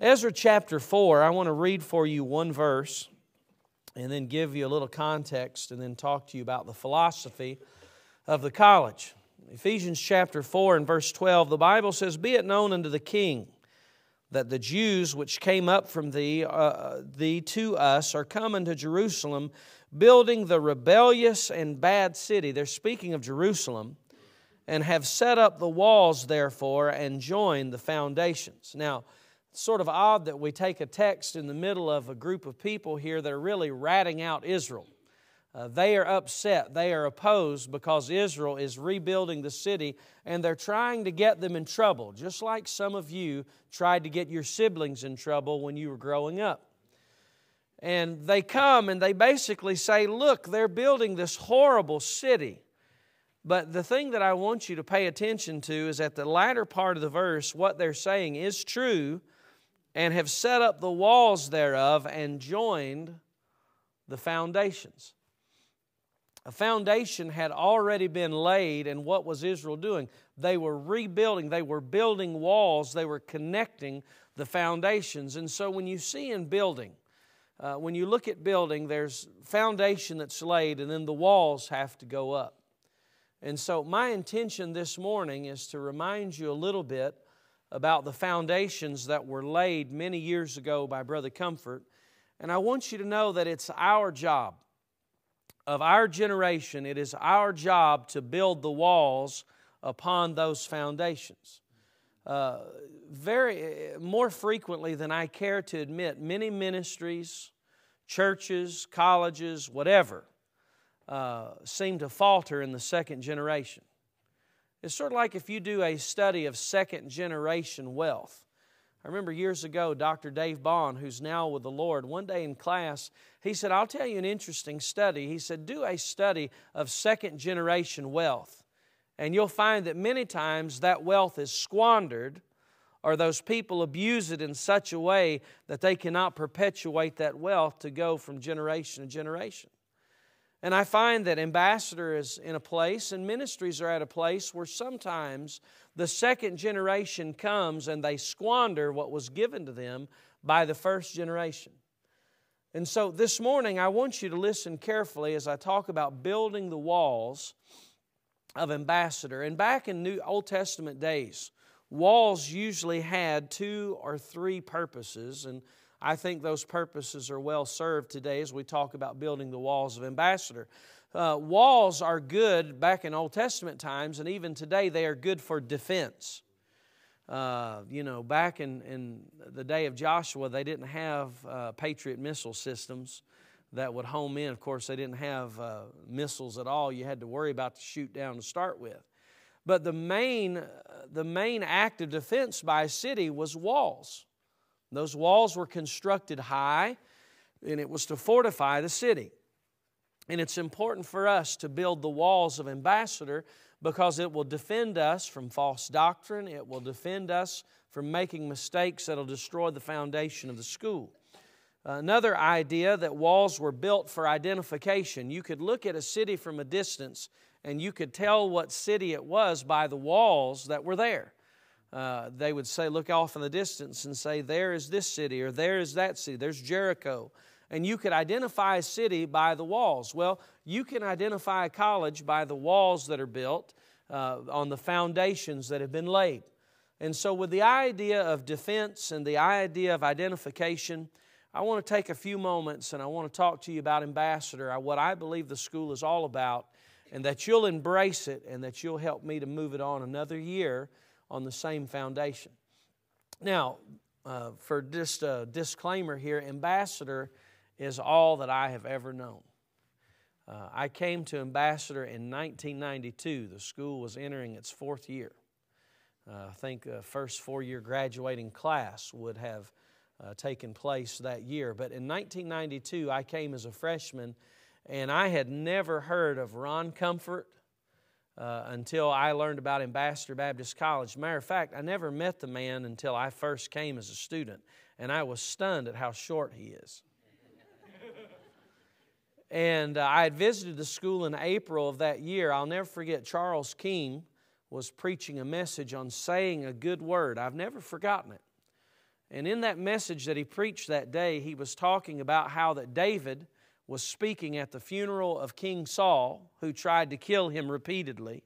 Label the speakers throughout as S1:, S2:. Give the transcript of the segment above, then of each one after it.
S1: Ezra chapter 4, I want to read for you one verse and then give you a little context and then talk to you about the philosophy of the college. Ephesians chapter 4 and verse 12, the Bible says, Be it known unto the king that the Jews which came up from thee, uh, thee to us are coming to Jerusalem, building the rebellious and bad city. They're speaking of Jerusalem, and have set up the walls, therefore, and joined the foundations. Now, it's sort of odd that we take a text in the middle of a group of people here that are really ratting out Israel. Uh, they are upset. They are opposed because Israel is rebuilding the city and they're trying to get them in trouble, just like some of you tried to get your siblings in trouble when you were growing up. And they come and they basically say, Look, they're building this horrible city. But the thing that I want you to pay attention to is at the latter part of the verse, what they're saying is true and have set up the walls thereof and joined the foundations. A foundation had already been laid, and what was Israel doing? They were rebuilding, they were building walls, they were connecting the foundations. And so when you see in building, uh, when you look at building, there's foundation that's laid, and then the walls have to go up. And so my intention this morning is to remind you a little bit about the foundations that were laid many years ago by Brother Comfort. And I want you to know that it's our job of our generation, it is our job to build the walls upon those foundations. Uh, very more frequently than I care to admit, many ministries, churches, colleges, whatever, uh, seem to falter in the second generation. It's sort of like if you do a study of second generation wealth. I remember years ago, Dr. Dave Bond, who's now with the Lord, one day in class, he said, I'll tell you an interesting study. He said, Do a study of second generation wealth, and you'll find that many times that wealth is squandered or those people abuse it in such a way that they cannot perpetuate that wealth to go from generation to generation. And I find that ambassador is in a place and ministries are at a place where sometimes the second generation comes and they squander what was given to them by the first generation. And so this morning, I want you to listen carefully as I talk about building the walls of ambassador. And back in New Old Testament days, walls usually had two or three purposes. And I think those purposes are well served today as we talk about building the walls of Ambassador. Uh, walls are good back in Old Testament times, and even today they are good for defense. Uh, you know, back in, in the day of Joshua, they didn't have uh, Patriot missile systems that would home in. Of course, they didn't have uh, missiles at all. You had to worry about to shoot down to start with. But the main, the main act of defense by a city was walls. Those walls were constructed high, and it was to fortify the city. And it's important for us to build the walls of Ambassador because it will defend us from false doctrine, it will defend us from making mistakes that'll destroy the foundation of the school. Another idea that walls were built for identification. You could look at a city from a distance and you could tell what city it was by the walls that were there. Uh, they would say, look off in the distance and say, there is this city or there is that city. There's Jericho. And you could identify a city by the walls. Well, you can identify a college by the walls that are built uh, on the foundations that have been laid. And so, with the idea of defense and the idea of identification, I want to take a few moments and I want to talk to you about Ambassador, uh, what I believe the school is all about, and that you'll embrace it and that you'll help me to move it on another year on the same foundation. Now, uh, for just a disclaimer here, ambassador is all that I have ever known. Uh, I came to ambassador in 1992. The school was entering its fourth year. Uh, I think the first four year graduating class would have uh, taken place that year. But in 1992, I came as a freshman, and I had never heard of Ron Comfort uh, until I learned about Ambassador Baptist College. Matter of fact, I never met the man until I first came as a student, and I was stunned at how short he is. and uh, I had visited the school in April of that year. I'll never forget Charles King was preaching a message on saying a good word. I've never forgotten it. And in that message that he preached that day, he was talking about how that David was speaking at the funeral of King Saul, who tried to kill him repeatedly.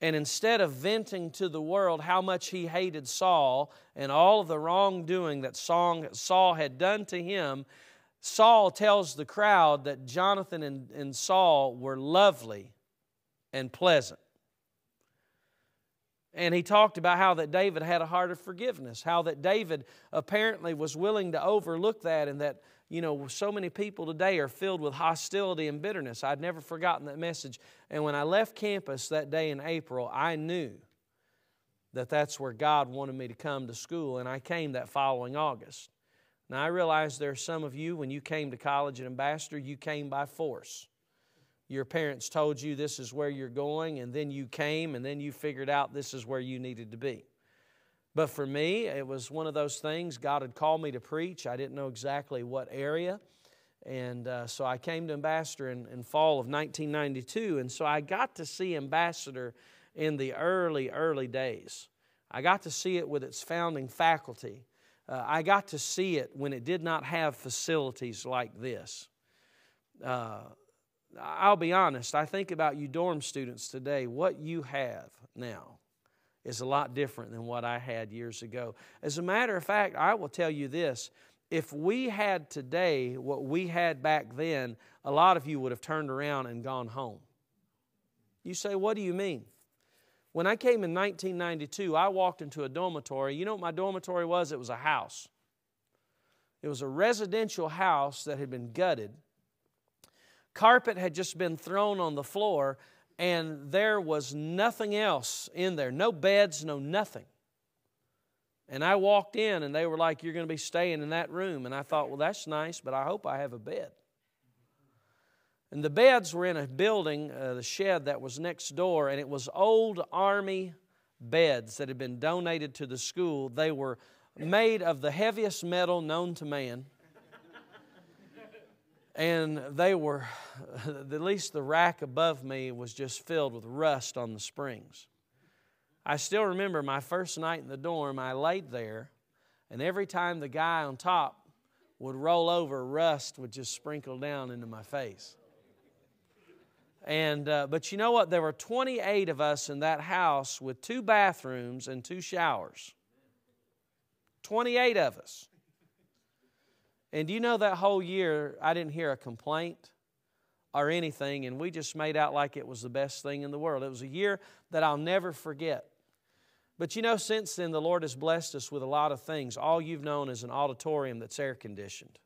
S1: And instead of venting to the world how much he hated Saul and all of the wrongdoing that Saul had done to him, Saul tells the crowd that Jonathan and, Saul were lovely and pleasant. And he talked about how that David had a heart of forgiveness, how that David apparently was willing to overlook that, and that, you know, so many people today are filled with hostility and bitterness. I'd never forgotten that message. And when I left campus that day in April, I knew that that's where God wanted me to come to school, and I came that following August. Now, I realize there are some of you, when you came to college at Ambassador, you came by force your parents told you this is where you're going, and then you came, and then you figured out this is where you needed to be. But for me, it was one of those things. God had called me to preach. I didn't know exactly what area. And uh, so I came to Ambassador in, in fall of 1992. And so I got to see Ambassador in the early, early days. I got to see it with its founding faculty. Uh, I got to see it when it did not have facilities like this. Uh, I'll be honest, I think about you dorm students today, what you have now is a lot different than what I had years ago. As a matter of fact, I will tell you this if we had today what we had back then, a lot of you would have turned around and gone home. You say, What do you mean? When I came in 1992, I walked into a dormitory. You know what my dormitory was? It was a house. It was a residential house that had been gutted Carpet had just been thrown on the floor, and there was nothing else in there no beds, no nothing. And I walked in, and they were like, You're going to be staying in that room. And I thought, Well, that's nice, but I hope I have a bed. And the beds were in a building, uh, the shed that was next door, and it was old Army beds that had been donated to the school. They were made of the heaviest metal known to man and they were at least the rack above me was just filled with rust on the springs. I still remember my first night in the dorm i laid there and every time the guy on top would roll over rust would just sprinkle down into my face. And uh, but you know what? There were 28 of us in that house with two bathrooms and two showers. 28 of us and do you know that whole year I didn't hear a complaint or anything, and we just made out like it was the best thing in the world. It was a year that I'll never forget. But you know, since then, the Lord has blessed us with a lot of things. All you've known is an auditorium that's air conditioned.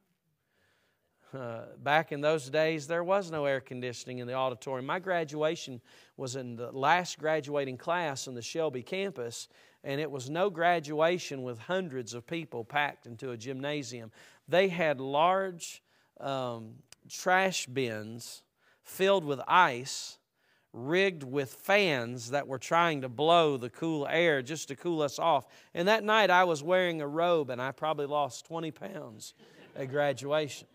S1: Uh, back in those days, there was no air conditioning in the auditorium. My graduation was in the last graduating class on the Shelby campus, and it was no graduation with hundreds of people packed into a gymnasium. They had large um, trash bins filled with ice, rigged with fans that were trying to blow the cool air just to cool us off. And that night I was wearing a robe, and I probably lost 20 pounds at graduation.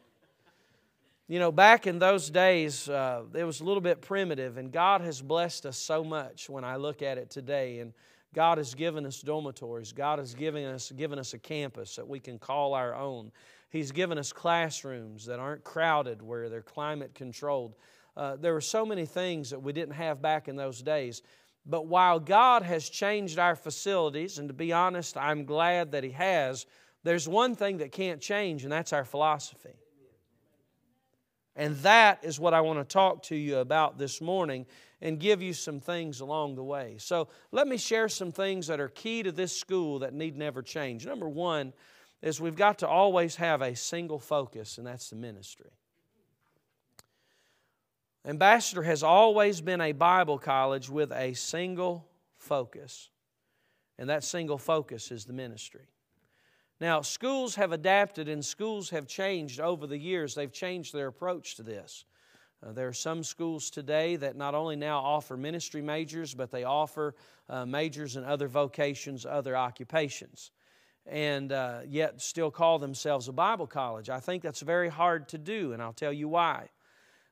S1: You know, back in those days, uh, it was a little bit primitive, and God has blessed us so much when I look at it today. And God has given us dormitories. God has given us, given us a campus that we can call our own. He's given us classrooms that aren't crowded, where they're climate controlled. Uh, there were so many things that we didn't have back in those days. But while God has changed our facilities, and to be honest, I'm glad that He has, there's one thing that can't change, and that's our philosophy. And that is what I want to talk to you about this morning and give you some things along the way. So let me share some things that are key to this school that need never change. Number one is we've got to always have a single focus, and that's the ministry. Ambassador has always been a Bible college with a single focus, and that single focus is the ministry. Now, schools have adapted and schools have changed over the years. They've changed their approach to this. Uh, there are some schools today that not only now offer ministry majors, but they offer uh, majors in other vocations, other occupations, and uh, yet still call themselves a Bible college. I think that's very hard to do, and I'll tell you why.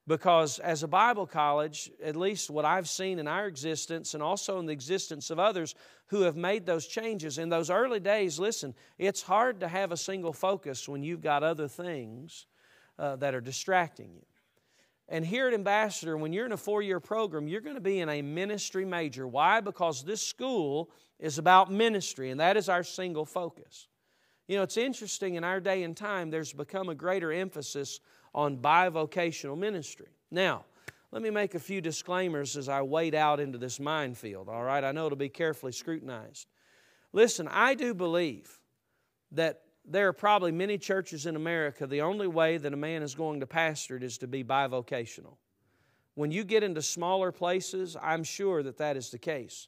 S1: Because as a Bible college, at least what I've seen in our existence and also in the existence of others who have made those changes, in those early days, listen, it's hard to have a single focus when you've got other things uh, that are distracting you. And here at Ambassador, when you're in a four year program, you're going to be in a ministry major. Why? Because this school is about ministry, and that is our single focus. You know, it's interesting in our day and time, there's become a greater emphasis on bivocational ministry. Now, let me make a few disclaimers as I wade out into this minefield, all right? I know it'll be carefully scrutinized. Listen, I do believe that there are probably many churches in America, the only way that a man is going to pastor it is to be bivocational. When you get into smaller places, I'm sure that that is the case.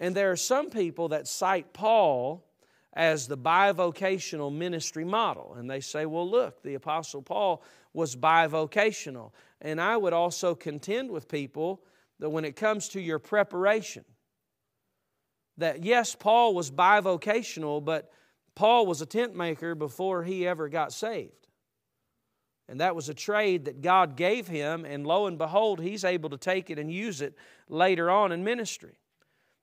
S1: And there are some people that cite Paul as the bivocational ministry model. And they say, well, look, the Apostle Paul was bivocational. And I would also contend with people that when it comes to your preparation, that yes, Paul was bivocational, but Paul was a tent maker before he ever got saved. And that was a trade that God gave him, and lo and behold, he's able to take it and use it later on in ministry.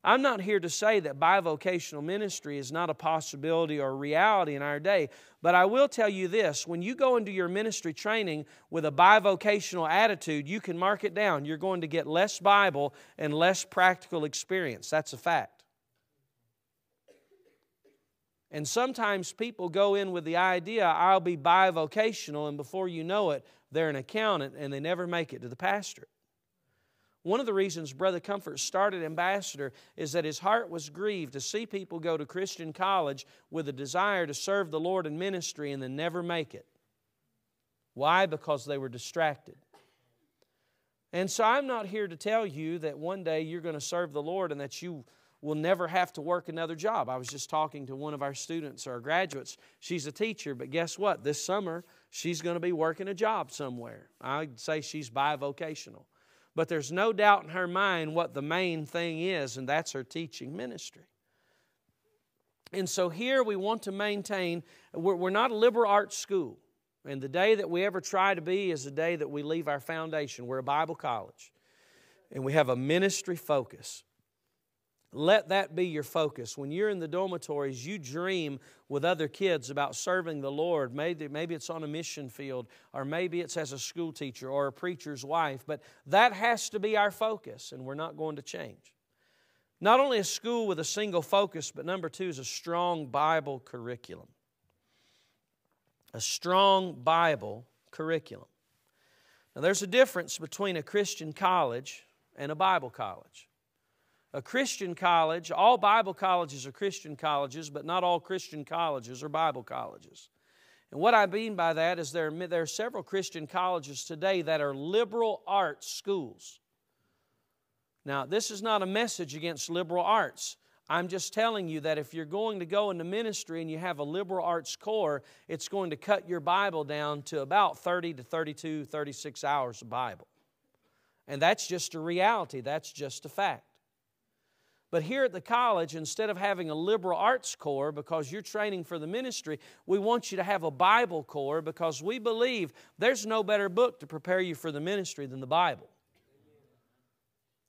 S1: I'm not here to say that bivocational ministry is not a possibility or a reality in our day, but I will tell you this when you go into your ministry training with a bivocational attitude, you can mark it down. You're going to get less Bible and less practical experience. That's a fact. And sometimes people go in with the idea, I'll be bivocational, and before you know it, they're an accountant and they never make it to the pastorate. One of the reasons Brother Comfort started Ambassador is that his heart was grieved to see people go to Christian college with a desire to serve the Lord in ministry and then never make it. Why? Because they were distracted. And so I'm not here to tell you that one day you're going to serve the Lord and that you will never have to work another job. I was just talking to one of our students or graduates. She's a teacher, but guess what? This summer, she's going to be working a job somewhere. I'd say she's bivocational. But there's no doubt in her mind what the main thing is, and that's her teaching ministry. And so here we want to maintain, we're, we're not a liberal arts school. And the day that we ever try to be is the day that we leave our foundation. We're a Bible college. And we have a ministry focus. Let that be your focus. When you're in the dormitories, you dream with other kids about serving the Lord. Maybe, maybe it's on a mission field, or maybe it's as a school teacher or a preacher's wife, but that has to be our focus, and we're not going to change. Not only a school with a single focus, but number two is a strong Bible curriculum. A strong Bible curriculum. Now, there's a difference between a Christian college and a Bible college a Christian college, all Bible colleges are Christian colleges, but not all Christian colleges are Bible colleges. And what I mean by that is there, there are several Christian colleges today that are liberal arts schools. Now, this is not a message against liberal arts. I'm just telling you that if you're going to go into ministry and you have a liberal arts core, it's going to cut your Bible down to about 30 to 32, 36 hours of Bible. And that's just a reality, that's just a fact. But here at the college, instead of having a liberal arts core because you're training for the ministry, we want you to have a Bible core because we believe there's no better book to prepare you for the ministry than the Bible.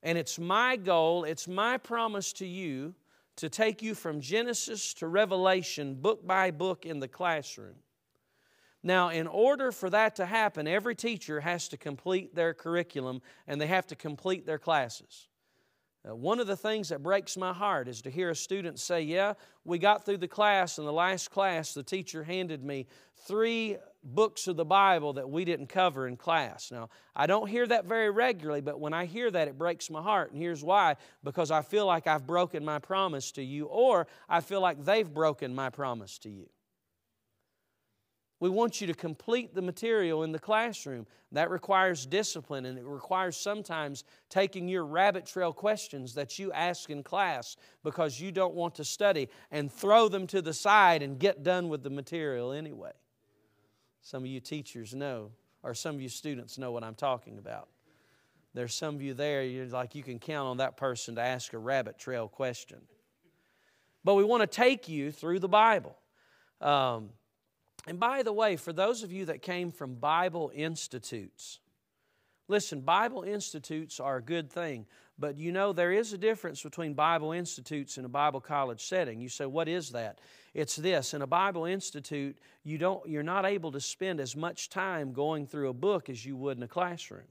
S1: And it's my goal, it's my promise to you to take you from Genesis to Revelation, book by book in the classroom. Now, in order for that to happen, every teacher has to complete their curriculum and they have to complete their classes. Uh, one of the things that breaks my heart is to hear a student say, Yeah, we got through the class, and the last class, the teacher handed me three books of the Bible that we didn't cover in class. Now, I don't hear that very regularly, but when I hear that, it breaks my heart. And here's why because I feel like I've broken my promise to you, or I feel like they've broken my promise to you. We want you to complete the material in the classroom. That requires discipline and it requires sometimes taking your rabbit trail questions that you ask in class because you don't want to study and throw them to the side and get done with the material anyway. Some of you teachers know, or some of you students know what I'm talking about. There's some of you there, you're like you can count on that person to ask a rabbit trail question. But we want to take you through the Bible. Um, and by the way, for those of you that came from Bible institutes, Listen, Bible institutes are a good thing, but you know there is a difference between Bible institutes and a Bible college setting. You say, what is that? It's this. In a Bible institute, you don't, you're not able to spend as much time going through a book as you would in a classroom.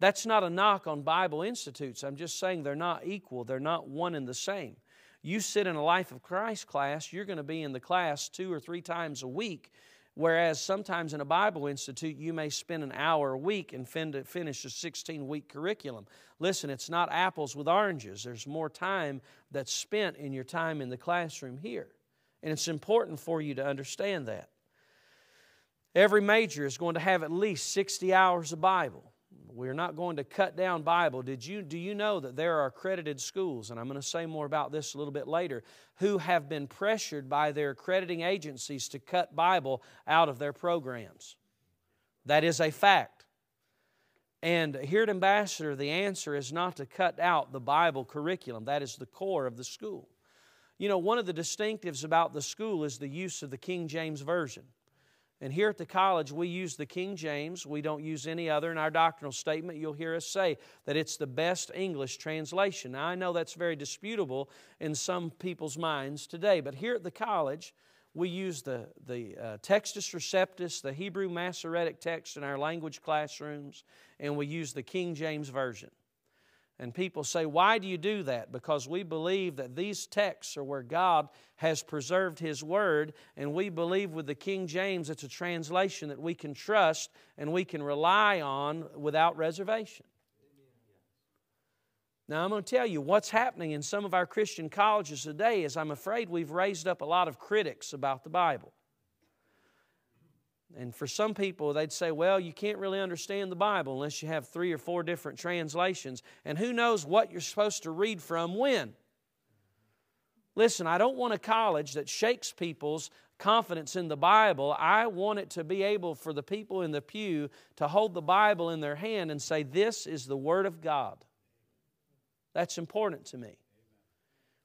S1: That's not a knock on Bible institutes. I'm just saying they're not equal, they're not one and the same. You sit in a Life of Christ class, you're going to be in the class two or three times a week. Whereas sometimes in a Bible Institute, you may spend an hour a week and finish a 16 week curriculum. Listen, it's not apples with oranges. There's more time that's spent in your time in the classroom here. And it's important for you to understand that. Every major is going to have at least 60 hours of Bible. We're not going to cut down Bible. Did you, do you know that there are accredited schools, and I'm going to say more about this a little bit later, who have been pressured by their accrediting agencies to cut Bible out of their programs? That is a fact. And here at Ambassador, the answer is not to cut out the Bible curriculum. That is the core of the school. You know, one of the distinctives about the school is the use of the King James Version. And here at the college, we use the King James. We don't use any other. In our doctrinal statement, you'll hear us say that it's the best English translation. Now, I know that's very disputable in some people's minds today, but here at the college, we use the, the uh, Textus Receptus, the Hebrew Masoretic text in our language classrooms, and we use the King James Version. And people say, Why do you do that? Because we believe that these texts are where God has preserved His Word, and we believe with the King James it's a translation that we can trust and we can rely on without reservation. Now, I'm going to tell you what's happening in some of our Christian colleges today is I'm afraid we've raised up a lot of critics about the Bible. And for some people, they'd say, well, you can't really understand the Bible unless you have three or four different translations. And who knows what you're supposed to read from when? Listen, I don't want a college that shakes people's confidence in the Bible. I want it to be able for the people in the pew to hold the Bible in their hand and say, This is the Word of God. That's important to me.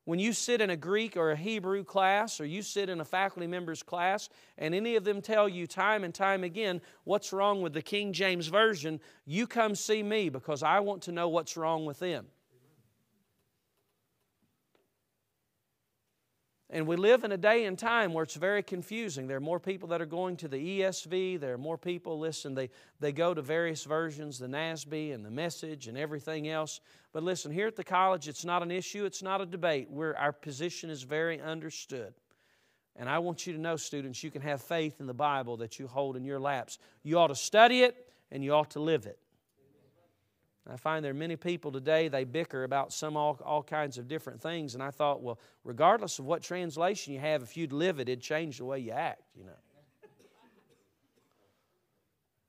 S1: When you sit in a Greek or a Hebrew class, or you sit in a faculty member's class, and any of them tell you time and time again what's wrong with the King James Version, you come see me because I want to know what's wrong with them. And we live in a day and time where it's very confusing. There are more people that are going to the ESV. There are more people, listen, they, they go to various versions, the NASB and the message and everything else. But listen, here at the college, it's not an issue, it's not a debate. Where our position is very understood. And I want you to know, students, you can have faith in the Bible that you hold in your laps. You ought to study it and you ought to live it. I find there are many people today, they bicker about some all, all kinds of different things. And I thought, well, regardless of what translation you have, if you'd live it, it'd change the way you act, you know.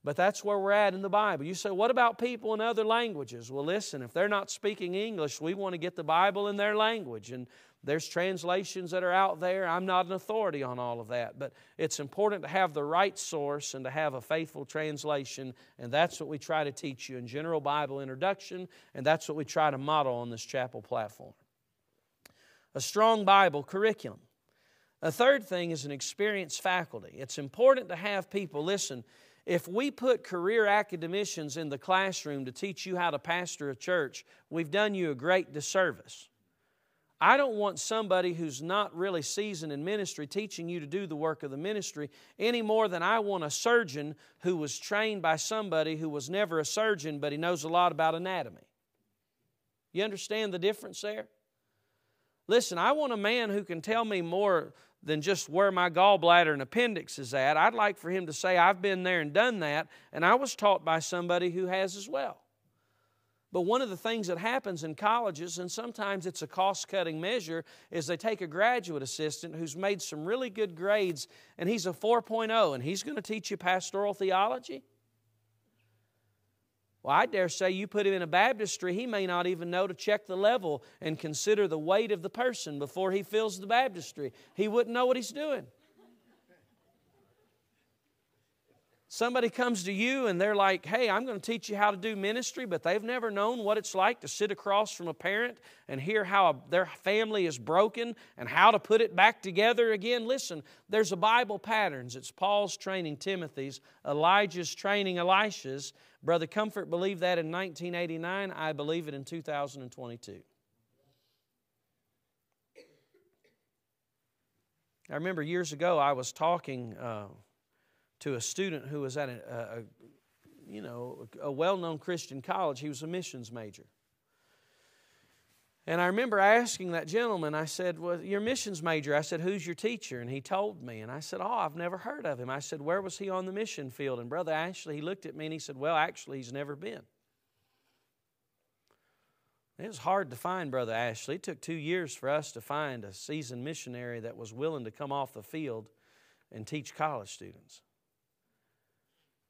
S1: But that's where we're at in the Bible. You say, what about people in other languages? Well, listen, if they're not speaking English, we want to get the Bible in their language. And there's translations that are out there. I'm not an authority on all of that, but it's important to have the right source and to have a faithful translation, and that's what we try to teach you in General Bible Introduction, and that's what we try to model on this chapel platform. A strong Bible curriculum. A third thing is an experienced faculty. It's important to have people, listen, if we put career academicians in the classroom to teach you how to pastor a church, we've done you a great disservice. I don't want somebody who's not really seasoned in ministry teaching you to do the work of the ministry any more than I want a surgeon who was trained by somebody who was never a surgeon but he knows a lot about anatomy. You understand the difference there? Listen, I want a man who can tell me more than just where my gallbladder and appendix is at. I'd like for him to say, I've been there and done that, and I was taught by somebody who has as well. But one of the things that happens in colleges, and sometimes it's a cost cutting measure, is they take a graduate assistant who's made some really good grades and he's a 4.0 and he's going to teach you pastoral theology. Well, I dare say you put him in a baptistry, he may not even know to check the level and consider the weight of the person before he fills the baptistry. He wouldn't know what he's doing. Somebody comes to you and they're like, hey, I'm going to teach you how to do ministry, but they've never known what it's like to sit across from a parent and hear how their family is broken and how to put it back together again. Listen, there's a Bible patterns. It's Paul's training Timothy's, Elijah's training Elisha's. Brother Comfort believed that in 1989. I believe it in 2022. I remember years ago I was talking. Uh, to a student who was at a, a you know, a well-known Christian college. He was a missions major. And I remember asking that gentleman, I said, Well, you're missions major. I said, Who's your teacher? And he told me. And I said, Oh, I've never heard of him. I said, Where was he on the mission field? And Brother Ashley, he looked at me and he said, Well, actually, he's never been. It was hard to find Brother Ashley. It took two years for us to find a seasoned missionary that was willing to come off the field and teach college students.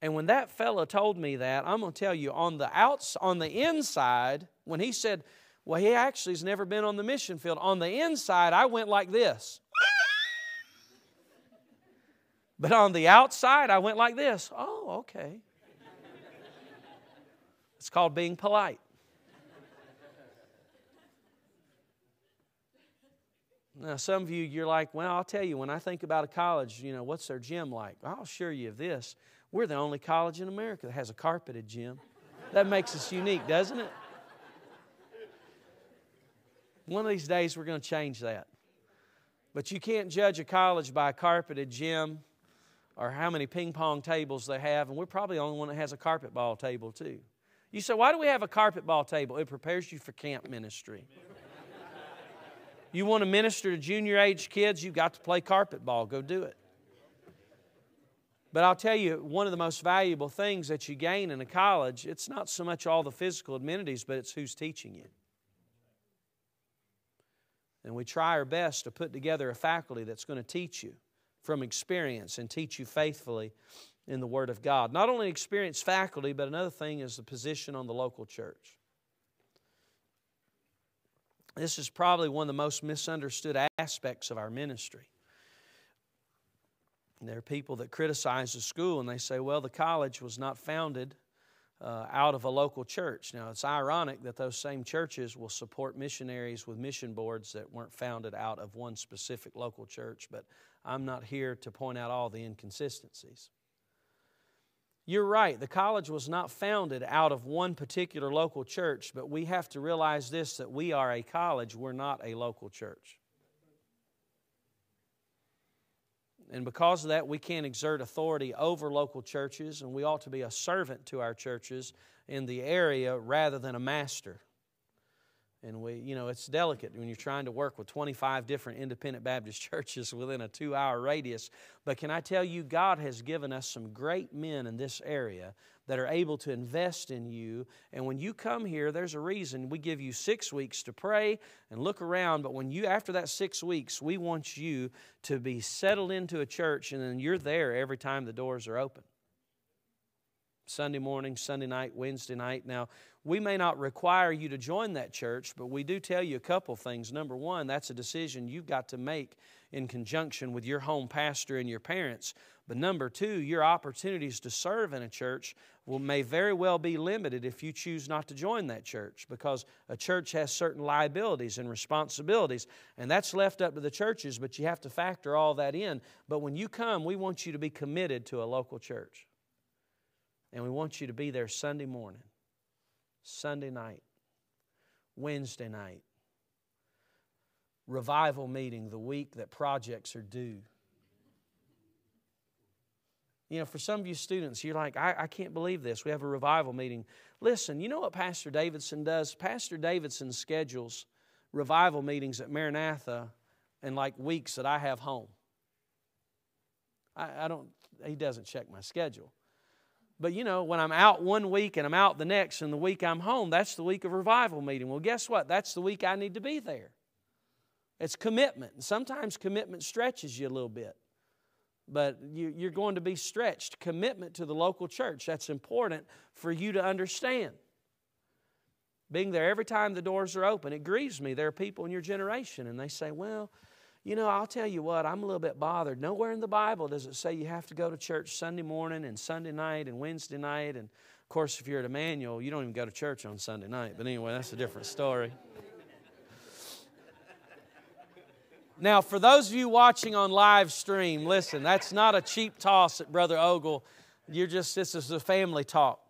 S1: And when that fellow told me that, I'm going to tell you on the outs on the inside, when he said, "Well, he actually has never been on the mission field," on the inside, I went like this. but on the outside, I went like this. Oh, okay. It's called being polite. Now, some of you, you're like, well, I'll tell you, when I think about a college, you know, what's their gym like? I'll assure you of this. We're the only college in America that has a carpeted gym. That makes us unique, doesn't it? One of these days we're going to change that. But you can't judge a college by a carpeted gym or how many ping pong tables they have, and we're probably the only one that has a carpet ball table, too. You say, why do we have a carpet ball table? It prepares you for camp ministry. you want to minister to junior age kids, you've got to play carpet ball. Go do it. But I'll tell you, one of the most valuable things that you gain in a college, it's not so much all the physical amenities, but it's who's teaching you. And we try our best to put together a faculty that's going to teach you from experience and teach you faithfully in the Word of God. Not only experienced faculty, but another thing is the position on the local church. This is probably one of the most misunderstood aspects of our ministry. There are people that criticize the school and they say, well, the college was not founded uh, out of a local church. Now, it's ironic that those same churches will support missionaries with mission boards that weren't founded out of one specific local church, but I'm not here to point out all the inconsistencies. You're right, the college was not founded out of one particular local church, but we have to realize this that we are a college, we're not a local church. And because of that, we can't exert authority over local churches, and we ought to be a servant to our churches in the area rather than a master. And we, you know, it's delicate when you're trying to work with 25 different independent Baptist churches within a two hour radius. But can I tell you, God has given us some great men in this area that are able to invest in you. And when you come here, there's a reason. We give you six weeks to pray and look around. But when you, after that six weeks, we want you to be settled into a church and then you're there every time the doors are open. Sunday morning, Sunday night, Wednesday night. Now, we may not require you to join that church, but we do tell you a couple things. Number one, that's a decision you've got to make in conjunction with your home pastor and your parents. But number two, your opportunities to serve in a church will, may very well be limited if you choose not to join that church because a church has certain liabilities and responsibilities, and that's left up to the churches, but you have to factor all that in. But when you come, we want you to be committed to a local church. And we want you to be there Sunday morning, Sunday night, Wednesday night, revival meeting the week that projects are due. You know, for some of you students, you're like, I, I, can't believe this. We have a revival meeting. Listen, you know what Pastor Davidson does? Pastor Davidson schedules revival meetings at Maranatha in like weeks that I have home. I, I don't, he doesn't check my schedule. But you know, when I'm out one week and I'm out the next, and the week I'm home, that's the week of revival meeting. Well, guess what? That's the week I need to be there. It's commitment. And sometimes commitment stretches you a little bit, but you, are going to be stretched. Commitment to the local church, that's important for you to understand. Being there every time the doors are open, it grieves me. There are people in your generation, and they say, well, You know, I'll tell you what, I'm a little bit bothered. Nowhere in the Bible does it say you have to go to church Sunday morning and Sunday night and Wednesday night. And of course, if you're at Emmanuel, you don't even go to church on Sunday night. But anyway, that's a different story. Now, for those of you watching on live stream, listen, that's not a cheap toss at Brother Ogle. You're just, this is a family talk.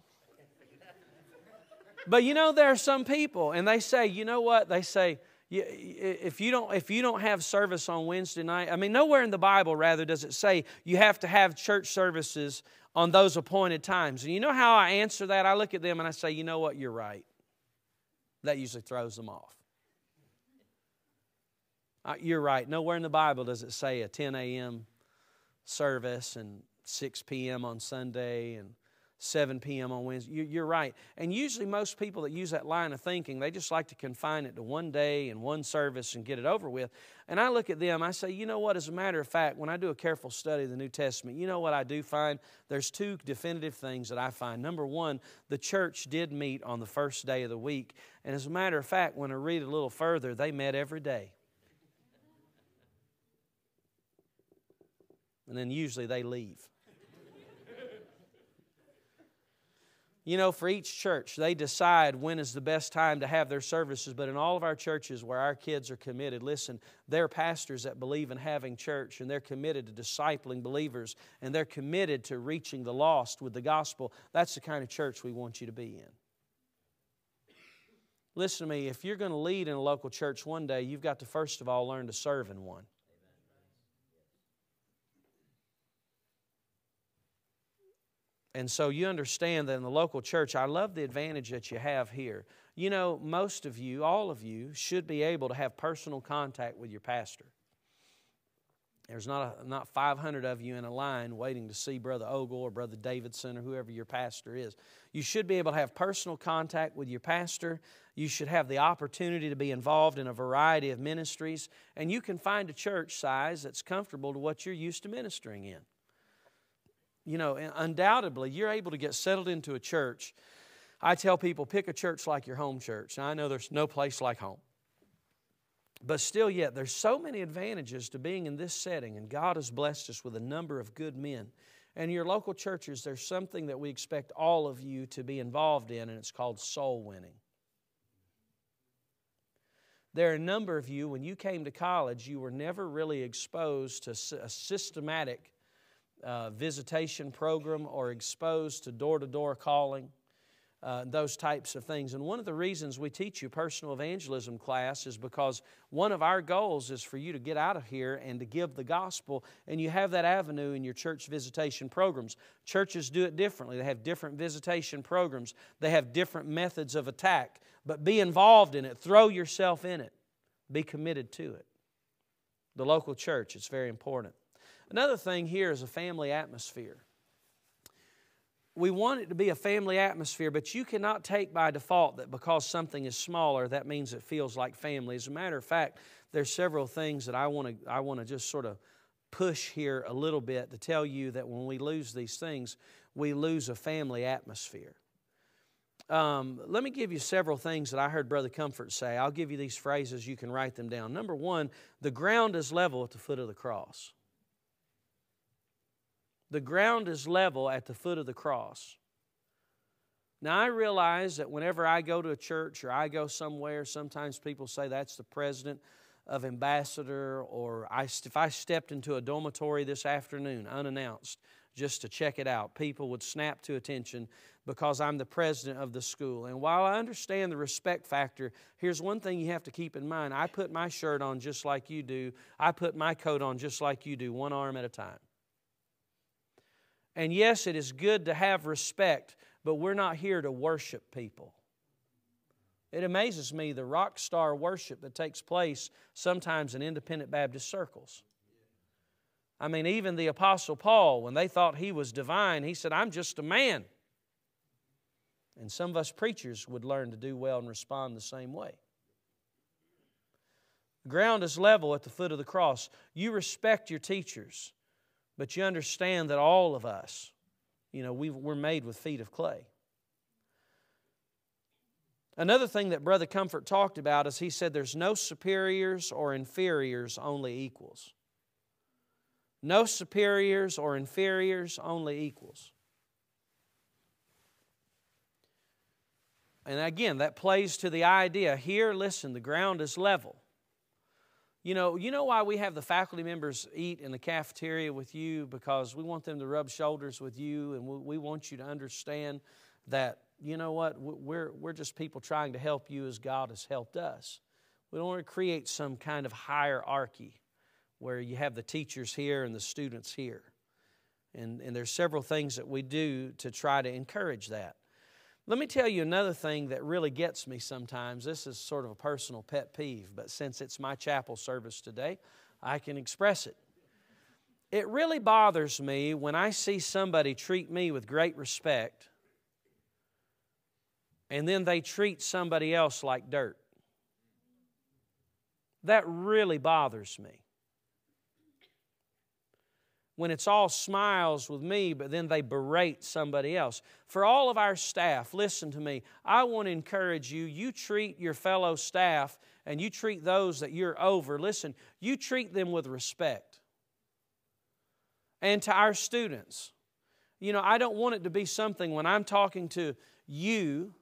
S1: But you know, there are some people, and they say, you know what? They say, if you don't if you don't have service on Wednesday night, I mean, nowhere in the Bible rather does it say you have to have church services on those appointed times. And you know how I answer that? I look at them and I say, you know what? You're right. That usually throws them off. You're right. Nowhere in the Bible does it say a 10 a.m. service and 6 p.m. on Sunday and 7 p.m. on Wednesday. You're right. And usually, most people that use that line of thinking, they just like to confine it to one day and one service and get it over with. And I look at them, I say, you know what? As a matter of fact, when I do a careful study of the New Testament, you know what I do find? There's two definitive things that I find. Number one, the church did meet on the first day of the week. And as a matter of fact, when I read a little further, they met every day. And then usually they leave. you know, for each church, they decide when is the best time to have their services. But in all of our churches where our kids are committed, listen, they're pastors that believe in having church and they're committed to discipling believers and they're committed to reaching the lost with the gospel. That's the kind of church we want you to be in. Listen to me, if you're going to lead in a local church one day, you've got to first of all learn to serve in one. And so you understand that in the local church, I love the advantage that you have here. You know, most of you, all of you, should be able to have personal contact with your pastor. There's not, a, not 500 of you in a line waiting to see Brother Ogle or Brother Davidson or whoever your pastor is. You should be able to have personal contact with your pastor. You should have the opportunity to be involved in a variety of ministries. And you can find a church size that's comfortable to what you're used to ministering in you know, undoubtedly, you're able to get settled into a church. I tell people, pick a church like your home church. Now, I know there's no place like home. But still, yet, there's so many advantages to being in this setting, and God has blessed us with a number of good men. And your local churches, there's something that we expect all of you to be involved in, and it's called soul winning. There are a number of you, when you came to college, you were never really exposed to a systematic uh, visitation program or exposed to door to door calling, uh, those types of things. And one of the reasons we teach you personal evangelism class is because one of our goals is for you to get out of here and to give the gospel, and you have that avenue in your church visitation programs. Churches do it differently, they have different visitation programs, they have different methods of attack, but be involved in it, throw yourself in it, be committed to it. The local church, it's very important. Another thing here is a family atmosphere. We want it to be a family atmosphere, but you cannot take by default that because something is smaller, that means it feels like family. As a matter of fact, there's several things that I want to I want to just sort of push here a little bit to tell you that when we lose these things, we lose a family atmosphere. Um, let me give you several things that I heard Brother Comfort say. I'll give you these phrases, you can write them down. Number one, the ground is level at the foot of the cross. The ground is level at the foot of the cross. Now, I realize that whenever I go to a church or I go somewhere, sometimes people say that's the president of ambassador, or I, if I stepped into a dormitory this afternoon unannounced just to check it out, people would snap to attention because I'm the president of the school. And while I understand the respect factor, here's one thing you have to keep in mind I put my shirt on just like you do, I put my coat on just like you do, one arm at a time. And yes, it is good to have respect, but we're not here to worship people. It amazes me the rock star worship that takes place sometimes in independent Baptist circles. I mean, even the Apostle Paul, when they thought he was divine, he said, I'm just a man. And some of us preachers would learn to do well and respond the same way. The ground is level at the foot of the cross. You respect your teachers. But you understand that all of us, you know, we we're made with feet of clay. Another thing that Brother Comfort talked about is he said there's no superiors or inferiors, only equals. No superiors or inferiors, only equals. And again, that plays to the idea here, listen, the ground is level. You know, you know why we have the faculty members eat in the cafeteria with you? Because we want them to rub shoulders with you and we, we want you to understand that, you know what, we're, we're just people trying to help you as God has helped us. We don't want to create some kind of hierarchy where you have the teachers here and the students here. And, and there's several things that we do to try to encourage that. Let me tell you another thing that really gets me sometimes. This is sort of a personal pet peeve, but since it's my chapel service today, I can express it. It really bothers me when I see somebody treat me with great respect and then they treat somebody else like dirt. That really bothers me when it's all smiles with me, but then they berate somebody else. For all of our staff, listen to me. I want to encourage you. You treat your fellow staff and you treat those that you're over, listen, you treat them with respect. And to our students, you know, I don't want it to be something when I'm talking to you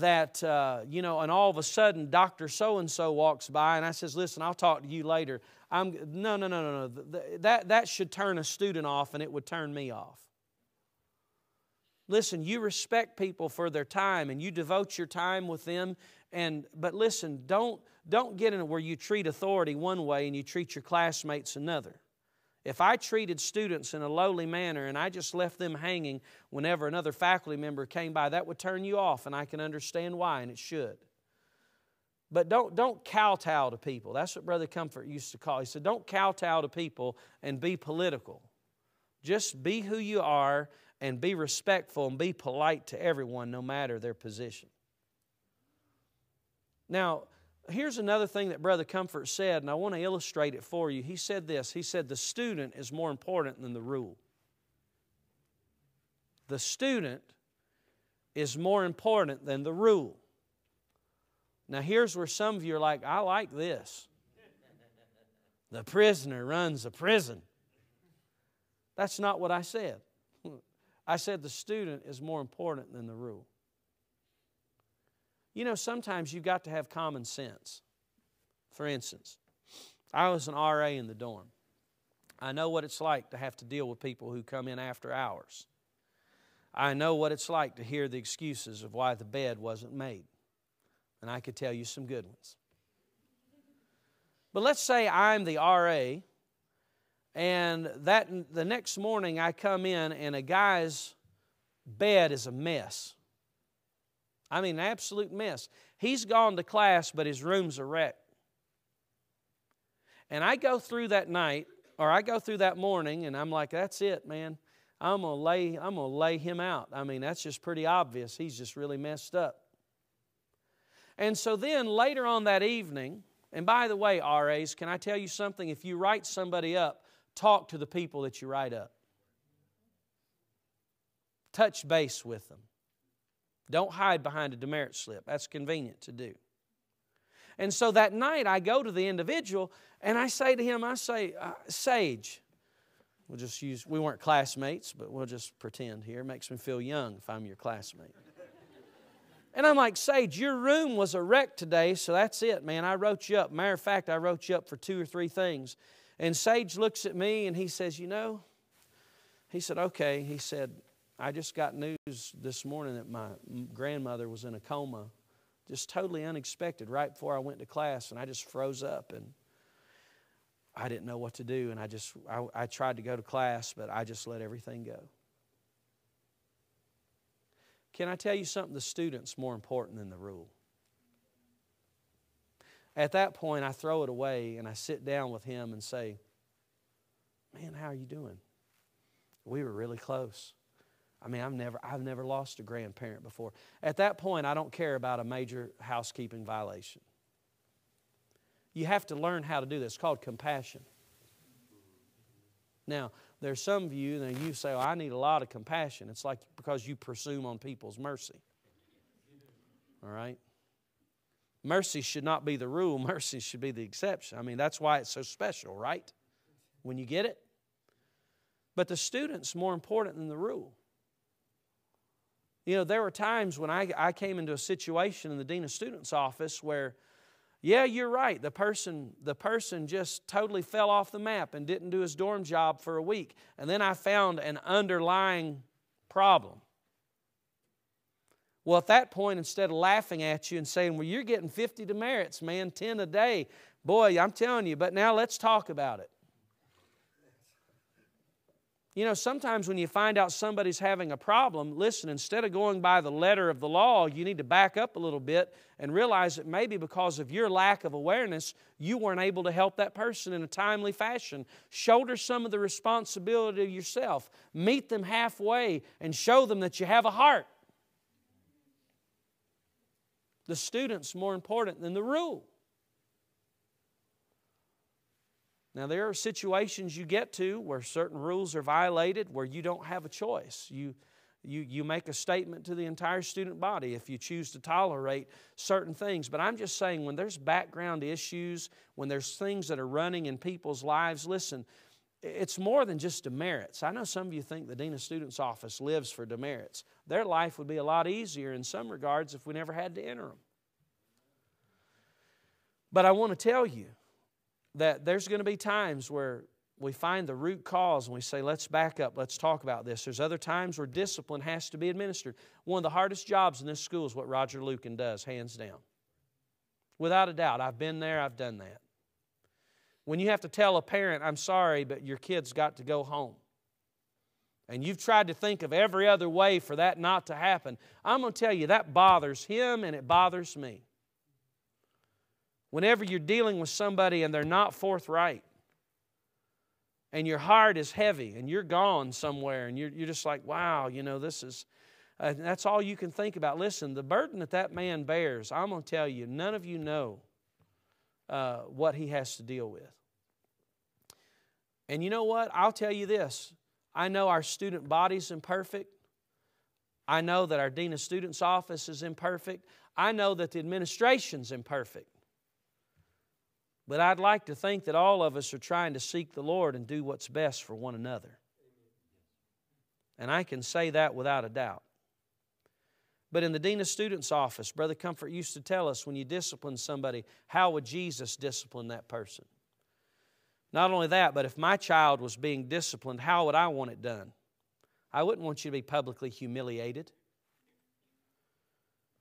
S1: that, uh, you know, and all of a sudden Dr. So and so walks by and I says, listen, I'll talk to you later. I'm, no, no, no, no, no. That, that should turn a student off and it would turn me off. Listen, you respect people for their time and you devote your time with them. And, but listen, don't, don't get in where you treat authority one way and you treat your classmates another. If I treated students in a lowly manner and I just left them hanging whenever another faculty member came by, that would turn you off, and I can understand why, and it should. But don't, don't kowtow to people. That's what Brother Comfort used to call. He said, Don't kowtow to people and be political. Just be who you are and be respectful and be polite to everyone, no matter their position. Now, here's another thing that Brother Comfort said, and I want to illustrate it for you. He said this He said, The student is more important than the rule. The student is more important than the rule. Now, here's where some of you are like, I like this. The prisoner runs a prison. That's not what I said. I said the student is more important than the rule. You know, sometimes you've got to have common sense. For instance, I was an RA in the dorm. I know what it's like to have to deal with people who come in after hours. I know what it's like to hear the excuses of why the bed wasn't made. And I could tell you some good ones. But let's say I'm the RA, and that the next morning I come in and a guy's bed is a mess. I mean, an absolute mess. He's gone to class, but his room's a wreck. And I go through that night, or I go through that morning, and I'm like, that's it, man. I'm gonna lay, I'm gonna lay him out. I mean, that's just pretty obvious. He's just really messed up. And so then later on that evening, and by the way, RAs, can I tell you something? If you write somebody up, talk to the people that you write up. Touch base with them. Don't hide behind a demerit slip. That's convenient to do. And so that night I go to the individual and I say to him, I say, uh, Sage, we'll just use, we weren't classmates, but we'll just pretend here. It makes me feel young if I'm your classmate. And I'm like, Sage, your room was a wreck today, so that's it, man. I wrote you up. Matter of fact, I wrote you up for two or three things. And Sage looks at me and he says, You know, he said, Okay. He said, I just got news this morning that my grandmother was in a coma, just totally unexpected, right before I went to class, and I just froze up and I didn't know what to do, and I just I, I tried to go to class, but I just let everything go. Can I tell you something? The student's more important than the rule. At that point, I throw it away and I sit down with him and say, Man, how are you doing? We were really close. I mean, I've never, I've never lost a grandparent before. At that point, I don't care about a major housekeeping violation. You have to learn how to do this. It's called compassion. Now, there's some of you that you say, oh, I need a lot of compassion. It's like because you presume on people's mercy. All right? Mercy should not be the rule, mercy should be the exception. I mean, that's why it's so special, right? When you get it. But the student's more important than the rule. You know, there were times when I, I came into a situation in the Dean of Students office where, yeah, you're right, the person, the person just totally fell off the map and didn't do his dorm job for a week. And then I found an underlying problem. Well, at that point, instead of laughing at you and saying, Well, you're getting 50 demerits, man, 10 a day, boy, I'm telling you, but now let's talk about it. You know, sometimes when you find out somebody's having a problem, listen, instead of going by the letter of the law, you need to back up a little bit and realize that maybe because of your lack of awareness, you weren't able to help that person in a timely fashion. Shoulder some of the responsibility yourself. Meet them halfway and show them that you have a heart. The student's more important than the rule. Now, there are situations you get to where certain rules are violated where you don't have a choice. You, you, you make a statement to the entire student body if you choose to tolerate certain things. But I'm just saying, when there's background issues, when there's things that are running in people's lives, listen, it's more than just demerits. I know some of you think the Dean of Students office lives for demerits. Their life would be a lot easier in some regards if we never had to enter them. But I want to tell you, that there's going to be times where we find the root cause and we say, let's back up, let's talk about this. There's other times where discipline has to be administered. One of the hardest jobs in this school is what Roger Lukin does, hands down. Without a doubt, I've been there, I've done that. When you have to tell a parent, I'm sorry, but your kid's got to go home. And you've tried to think of every other way for that not to happen. I'm going to tell you, that bothers him and it bothers me whenever you're dealing with somebody and they're not forthright and your heart is heavy and you're gone somewhere and you're, you're just like, wow, you know, this is, uh, that's all you can think about. Listen, the burden that that man bears, I'm going to tell you, none of you know uh, what he has to deal with. And you know what? I'll tell you this I know our student body's imperfect. I know that our Dean of Students office is imperfect. I know that the administration's imperfect. But I'd like to think that all of us are trying to seek the Lord and do what's best for one another. And I can say that without a doubt. But in the Dean of Students office, Brother Comfort used to tell us when you discipline somebody, how would Jesus discipline that person? Not only that, but if my child was being disciplined, how would I want it done? I wouldn't want you to be publicly humiliated.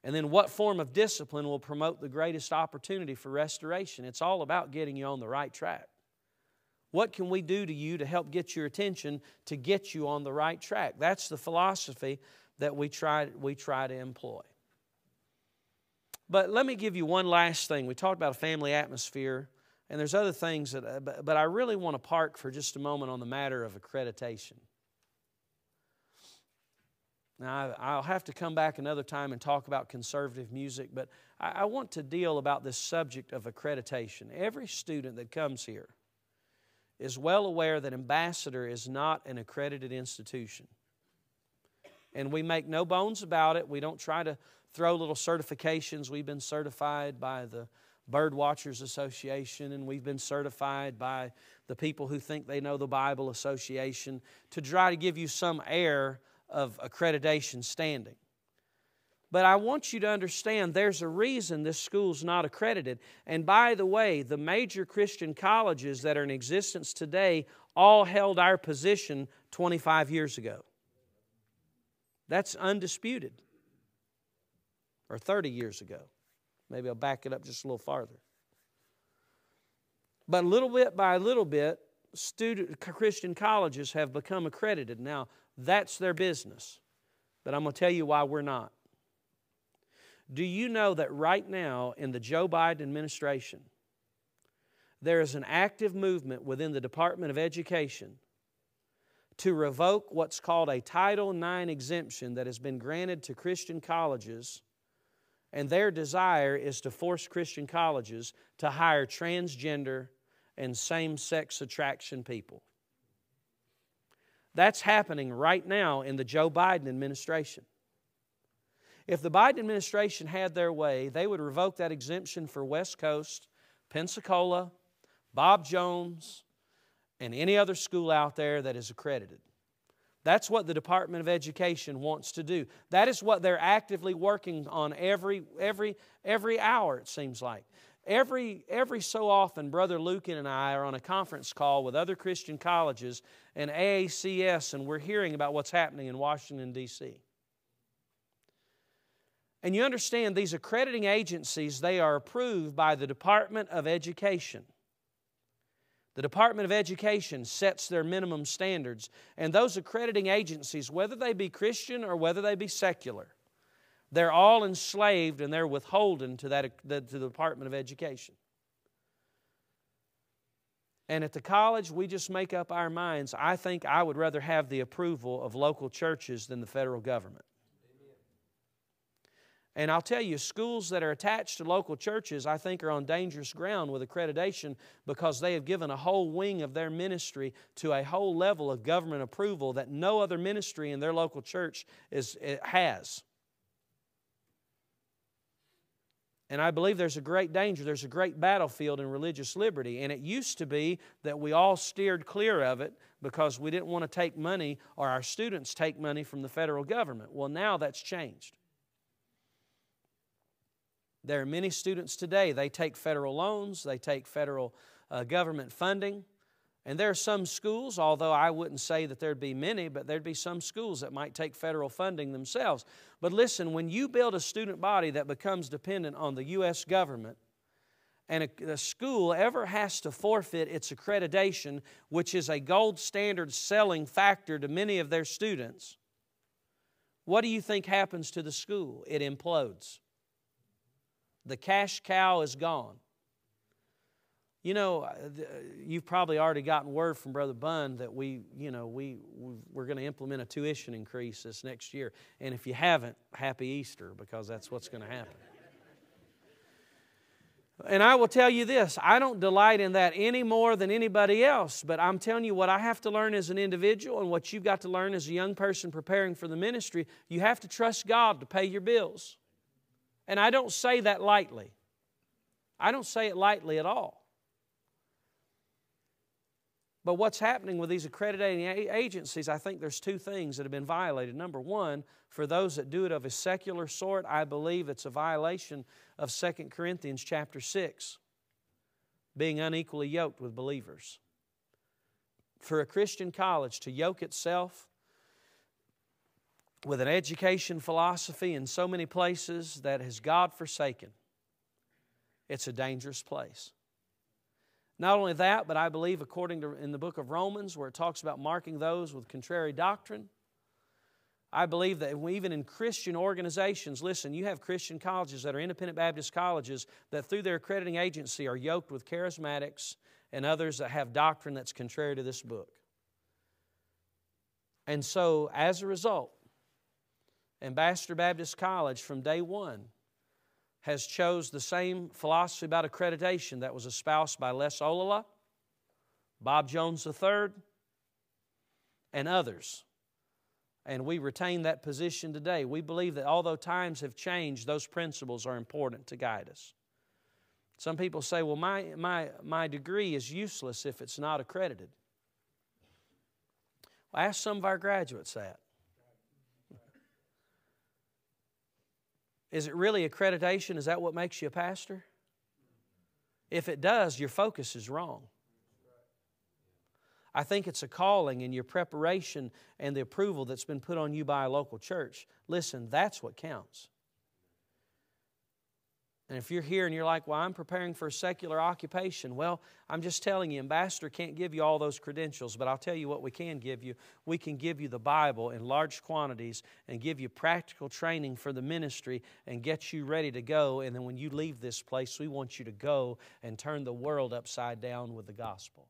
S1: And then, what form of discipline will promote the greatest opportunity for restoration? It's all about getting you on the right track. What can we do to you to help get your attention to get you on the right track? That's the philosophy that we try, we try to employ. But let me give you one last thing. We talked about a family atmosphere, and there's other things that, but I really want to park for just a moment on the matter of accreditation. Now, I'll have to come back another time and talk about conservative music, but I want to deal about this subject of accreditation. Every student that comes here is well aware that Ambassador is not an accredited institution. And we make no bones about it. We don't try to throw little certifications. We've been certified by the Bird Watchers Association, and we've been certified by the people who think they know the Bible Association to try to give you some air of accreditation standing. But I want you to understand there's a reason this school's not accredited. And by the way, the major Christian colleges that are in existence today all held our position 25 years ago. That's undisputed. Or 30 years ago. Maybe I'll back it up just a little farther. But little bit by little bit, student Christian colleges have become accredited. Now, that's their business. But I'm going to tell you why we're not. Do you know that right now in the Joe Biden administration, there is an active movement within the Department of Education to revoke what's called a Title IX exemption that has been granted to Christian colleges, and their desire is to force Christian colleges to hire transgender and same sex attraction people. That's happening right now in the Joe Biden administration. If the Biden administration had their way, they would revoke that exemption for West Coast, Pensacola, Bob Jones, and any other school out there that is accredited. That's what the Department of Education wants to do. That is what they're actively working on every, every, every hour, it seems like. Every, every so often, Brother Lucan and I are on a conference call with other Christian colleges and AACS, and we're hearing about what's happening in Washington, D.C. And you understand these accrediting agencies, they are approved by the Department of Education. The Department of Education sets their minimum standards, and those accrediting agencies, whether they be Christian or whether they be secular, they're all enslaved and they're withholden to, that, to the Department of Education. And at the college, we just make up our minds. I think I would rather have the approval of local churches than the federal government. And I'll tell you, schools that are attached to local churches, I think, are on dangerous ground with accreditation because they have given a whole wing of their ministry to a whole level of government approval that no other ministry in their local church is, eh, has. And I believe there's a great danger, there's a great battlefield in religious liberty. And it used to be that we all steered clear of it because we didn't want to take money or our students take money from the federal government. Well, now that's changed. There are many students today, they take federal loans, they take federal uh, government funding. And there are some schools, although I wouldn't say that there'd be many, but there'd be some schools that might take federal funding themselves. But listen, when you build a student body that becomes dependent on the U.S. government, and a, a, school ever has to forfeit its accreditation, which is a gold standard selling factor to many of their students, what do you think happens to the school? It implodes. The cash cow is gone. You know, uh, you've probably already gotten word from Brother Bunn that we, you know, we, we're going to implement a tuition increase this next year. And if you haven't, happy Easter because that's what's going to happen. And I will tell you this I don't delight in that any more than anybody else, but I'm telling you what I have to learn as an individual and what you've got to learn as a young person preparing for the ministry. You have to trust God to pay your bills. And I don't say that lightly. I don't say it lightly at all. But what's happening with these accrediting agencies, I think there's two things that have been violated. Number one, for those that do it of a secular sort, I believe it's a violation of 2 Corinthians chapter 6, being unequally yoked with believers. For a Christian college to yoke itself with an education philosophy in so many places that has God forsaken, it's a dangerous place. Not only that, but I believe, according to in the book of Romans, where it talks about marking those with contrary doctrine, I believe that even in Christian organizations, listen, you have Christian colleges that are independent Baptist colleges that through their accrediting agency are yoked with charismatics and others that have doctrine that's contrary to this book. And so, as a result, Ambassador Baptist College from day one has chose the same philosophy about accreditation that was espoused by Les Ollila, Bob Jones III, and others. And we retain that position today. We believe that although times have changed, those principles are important to guide us. Some people say, well, my, my, my degree is useless if it's not accredited. Well, ask some of our graduates that. Is it really accreditation? Is that what makes you a pastor? If it does, your focus is wrong. I think it's a calling and your preparation and the approval that's been put on you by a local church. Listen, that's what counts. And if you're here and you're like, well, I'm preparing for a secular occupation, well, I'm just telling you, Ambassador can't give you all those credentials, but I'll tell you what we can give you. We can give you the Bible in large quantities and give you practical training for the ministry and get you ready to go. And then when you leave this place, we want you to go and turn the world upside down with the gospel.